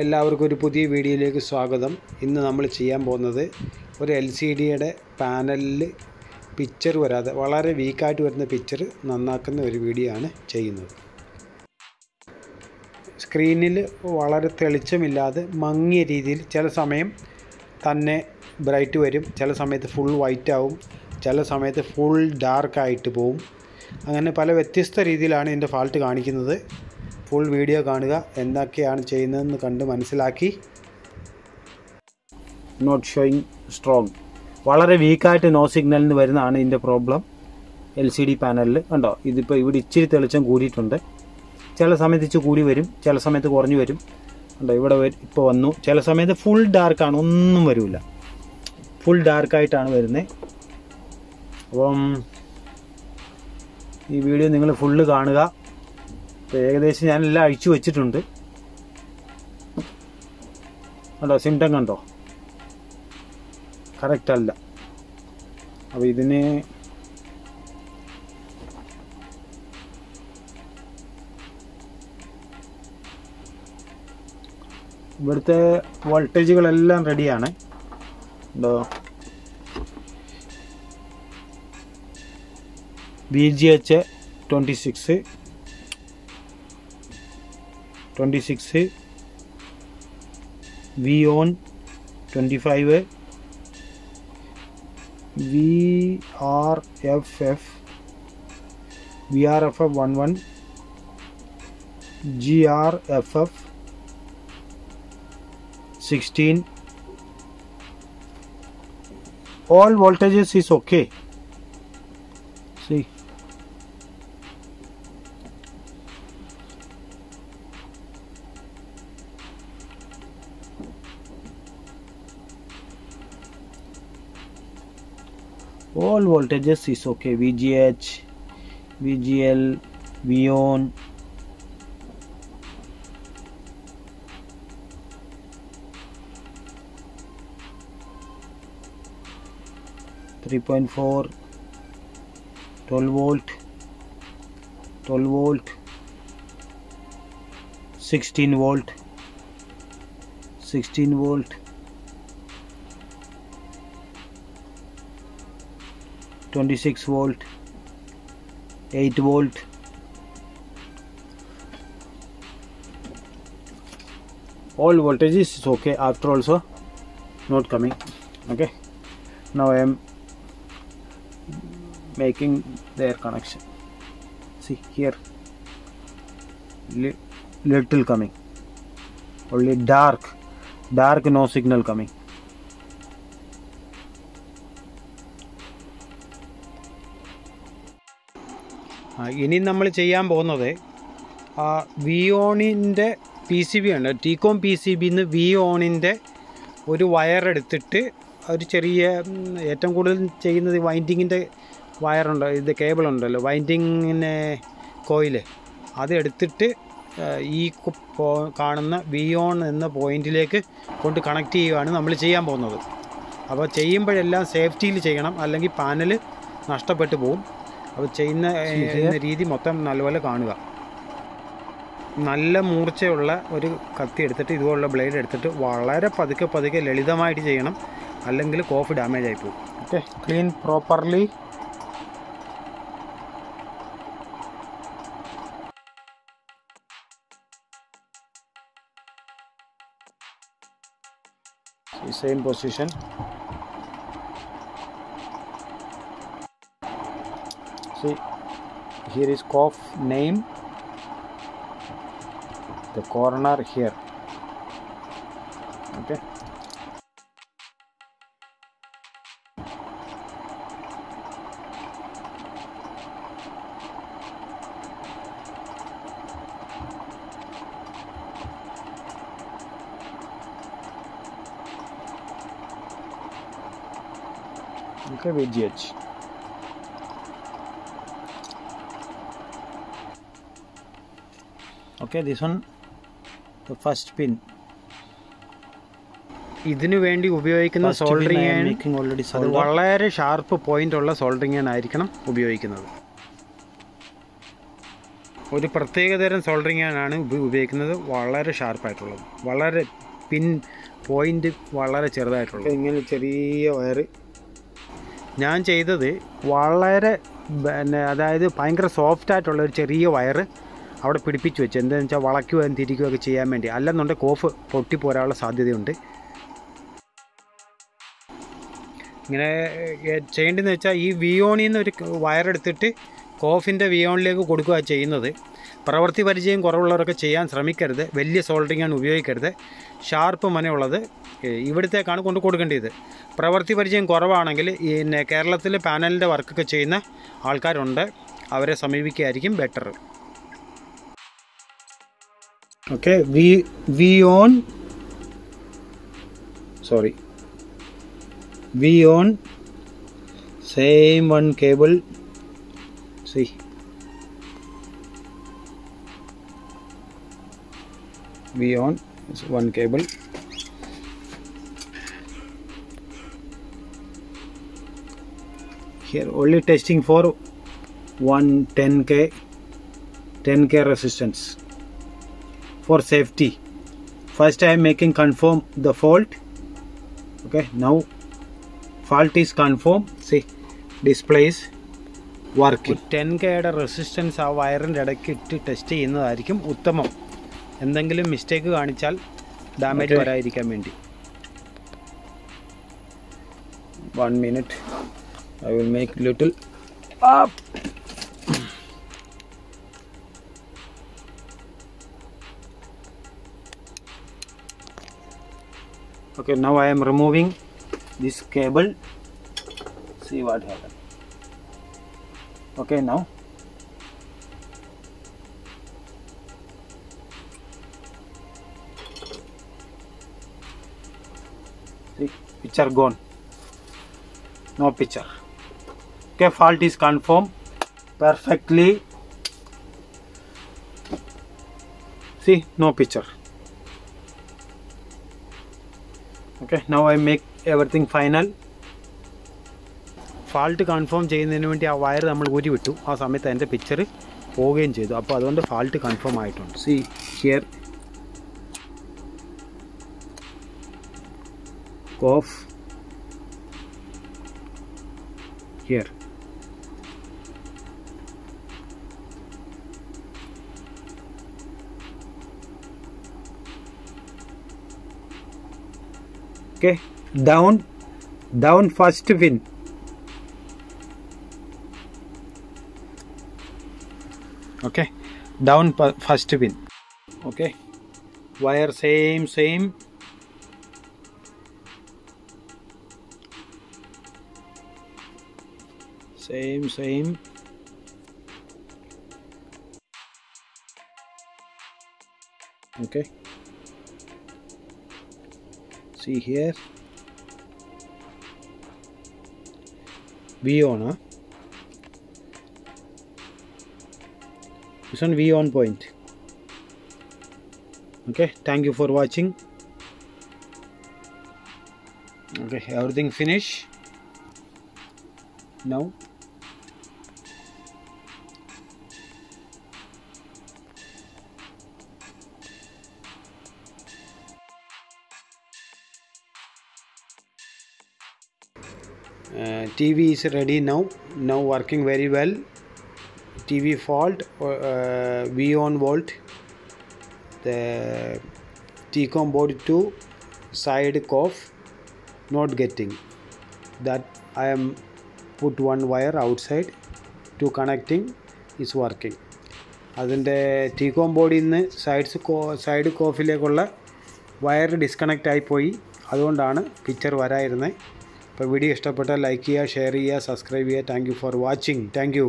എല്ലാവർക്കും ഒരു പുതിയ വീഡിയോയിലേക്ക് സ്വാഗതം ഇന്ന് നമ്മൾ ചെയ്യാൻ പോകുന്നത് ഒരു എൽ സി ഡിയുടെ പാനലിൽ പിക്ചർ വരാതെ വളരെ വീക്കായിട്ട് വരുന്ന പിക്ചർ നന്നാക്കുന്ന ഒരു വീഡിയോ ആണ് ചെയ്യുന്നത് സ്ക്രീനിൽ വളരെ തെളിച്ചമില്ലാതെ മങ്ങിയ രീതിയിൽ ചില സമയം തന്നെ ബ്രൈറ്റ് വരും ചില സമയത്ത് ഫുൾ വൈറ്റ് ആവും ചില സമയത്ത് ഫുൾ ഡാർക്ക് ആയിട്ട് പോവും അങ്ങനെ പല വ്യത്യസ്ത രീതിയിലാണ് ഇതിൻ്റെ ഫാൾട്ട് കാണിക്കുന്നത് ഫുൾ വീഡിയോ കാണുക എന്തൊക്കെയാണ് ചെയ്യുന്നതെന്ന് കണ്ട് മനസ്സിലാക്കി നോട്ട് ഷോയിങ് സ്ട്രോങ് വളരെ വീക്കായിട്ട് നോ സിഗ്നലിന് വരുന്നതാണ് ഇതിൻ്റെ പ്രോബ്ലം എൽ സി ഡി പാനലിൽ കണ്ടോ ഇതിപ്പോൾ ഇവിടെ ഇച്ചിരി തെളിച്ചം കൂടിയിട്ടുണ്ട് ചില സമയത്ത് ഇച്ചിരി കൂടി വരും ചില സമയത്ത് കുറഞ്ഞു വരും കണ്ടോ ഇവിടെ ഇപ്പോൾ വന്നു ചില സമയത്ത് ഫുൾ ഡാർക്കാണ് ഒന്നും വരില്ല ഫുൾ ഡാർക്കായിട്ടാണ് വരുന്നത് അപ്പം ഈ വീഡിയോ നിങ്ങൾ ഫുള്ള് കാണുക ഏകദേശം ഞാനെല്ലാം അഴിച്ചു വെച്ചിട്ടുണ്ട് കണ്ടോ സിംറ്റം കണ്ടോ കറക്റ്റ് അല്ല അപ്പോൾ ഇതിന് ഇവിടുത്തെ വോൾട്ടേജുകളെല്ലാം റെഡിയാണ് ഉണ്ടോ B G H twenty six twenty six है वी ऑन ट्वेंटी फाइव है V R F F V R F F one one G R F F sixteen all voltages is okay all voltages is okay VGH VGL VON Three point four, twelve volt, twelve volt, sixteen volt, sixteen volt, 26 volt 8 volt all voltages is okay after also not coming okay now I am making their connection see here little coming only dark dark no signal coming ഇനി നമ്മൾ ചെയ്യാൻ പോകുന്നത് വിയോണിൻ്റെ P C B ഉണ്ട് TECOM P C ബിന്ന് വിയോണിൻ്റെ ഒരു വയറെടുത്തിട്ട് ഒരു ചെറിയ ഏറ്റവും കൂടുതൽ ചെയ്യുന്നത് വൈൻഡിങ്ങിൻ്റെ വയറുണ്ട് ഇത് കേബിൾ ഉണ്ടല്ലോ വൈൻഡിങ്ങിന് കോയിൽ അത് എടുത്തിട്ട് ഈ കാണുന്ന വിയോൺ എന്ന പോയിന്റിലേക്ക് കൊണ്ട് കണക്ട് ചെയ്യുകയാണ് നമ്മൾ ചെയ്യാൻ പോകുന്നത് അപ്പോൾ ചെയ്യുമ്പോഴെല്ലാം സേഫ്റ്റിയിൽ ചെയ്യണം അല്ലെങ്കിൽ പാനൽ നഷ്ടപ്പെട്ടു പോകും അപ്പോൾ ചെയ്യുന്ന രീതി മൊത്തം നല്ലപോലെ കാണുക നല്ല മൂർച്ചയുള്ള ഒരു കത്തി എടുത്തിട്ട് ഇതുപോലുള്ള ബ്ലേഡ് എടുത്തിട്ട് വളരെ പതുക്കെ പതുക്കെ ലളിതമായിട്ട് ചെയ്യണം അല്ലെങ്കിൽ കോഫ് ഡാമേജ് ആയി പോകും okay clean properly same position see here is cough name the coroner here okay okay VGH okay this one the first pin ഇതിനു വേണ്ടി ഉപയോഗിക്കുന്ന സോൾഡറിംഗ് ഓൾറെഡി വളരെ ഷാർപ്പ് പോയിന്റ് ഉള്ള സോൾഡറിംഗ് ആയിരിക്കണം ഉപയോഗിക്കുന്നത് ഒരു പ്രത്യേകതരം സോൾഡറിംഗ് ആണ് ഉപയോഗിക്കുന്നത് വളരെ ഷാർപ്പായിട്ടുള്ളത് വളരെ പിൻ പോയിന്റ് വളരെ ചെറുതായിട്ടുള്ളത് ഇങ്ങനെ ചെറിയ വയർ ഞാൻ ചെയ്തത് വളരെ പിന്നെ അതായത് ഭയങ്കര സോഫ്റ്റ് ആയിട്ടുള്ള ഒരു ചെറിയ വയറ് അവിടെ പിടിപ്പിച്ച് വെച്ച് എന്താണെന്ന് വെച്ചാൽ വളയ്ക്കുകയും തിരിക്കുകയൊക്കെ ചെയ്യാൻ വേണ്ടി അല്ലെന്നുണ്ടെങ്കിൽ കോഫ് പൊട്ടിപ്പോരാനുള്ള സാധ്യതയുണ്ട് ഇങ്ങനെ ചെയ്യേണ്ടതെന്ന് വെച്ചാൽ ഈ വിയോണിൽ നിന്ന് ഒരു വയറെടുത്തിട്ട് കോഫിൻ്റെ വിയോണിലേക്ക് കൊടുക്കുക ചെയ്യുന്നത് പ്രവൃത്തി പരിചയം കുറവുള്ളവരൊക്കെ ചെയ്യാൻ ശ്രമിക്കരുത് വലിയ സോൾഡറിങ്ങാണ് ഉപയോഗിക്കരുത് ഷാർപ്പ് മനയുള്ളത് ഇവിടുത്തേക്കാണ് കൊണ്ട് കൊടുക്കേണ്ടത് പ്രവൃത്തി പരിചയം കുറവാണെങ്കിൽ പിന്നെ കേരളത്തിൽ പാനലിൻ്റെ വർക്കൊക്കെ ചെയ്യുന്ന ആൾക്കാരുണ്ട് അവരെ സമീപിക്കുകയായിരിക്കും better okay v v on sorry v on same one cable see v on is one cable here only testing for 110k 10k resistance for safety first I am making confirm the fault okay now fault is confirm see displays working ten കെയുടെ resistance ആ വയറിൻ്റെ ഇടയ്ക്ക് ഇട്ട് test ചെയ്യുന്നതായിരിക്കും ഉത്തമം എന്തെങ്കിലും mistake കാണിച്ചാൽ damage വരാതിരിക്കാൻ വേണ്ടി one minute I will make little okay now I am removing this cable see what happened. okay now see picture gone no picture okay fault is confirmed perfectly see no picture okay now I make everything final fault confirm ചെയ്യുന്നതിന് വേണ്ടി ആ wire നമ്മൾ ഊരി വിട്ടു ആ സമയത്ത് അതിൻ്റെ picture പോവുകയും ചെയ്തു അപ്പോൾ അതുകൊണ്ട് ഫാൾട്ട് കൺഫേം ആയിട്ടുണ്ട് see here COF here okay down down first win okay down first win okay wire same same same same okay see here V on huh? this one V on point okay thank you for watching okay everything finish now TV is ready now now working very well TV fault uh, V on volt the TCOM board to side cough not getting that I am put one wire outside to connecting is working അതിൻ്റെ TECOM ബോർഡിൽ നിന്ന് sides side കോഫിലേക്കുള്ള wire disconnect ആയിപ്പോയി അതുകൊണ്ടാണ് picture വരായിരുന്നത് അപ്പോൾ video ഇഷ്ടപ്പെട്ടാൽ like ചെയ്യുക share ചെയ്യുക സബ്സ്ക്രൈബ് ചെയ്യുക thank you for watching thank you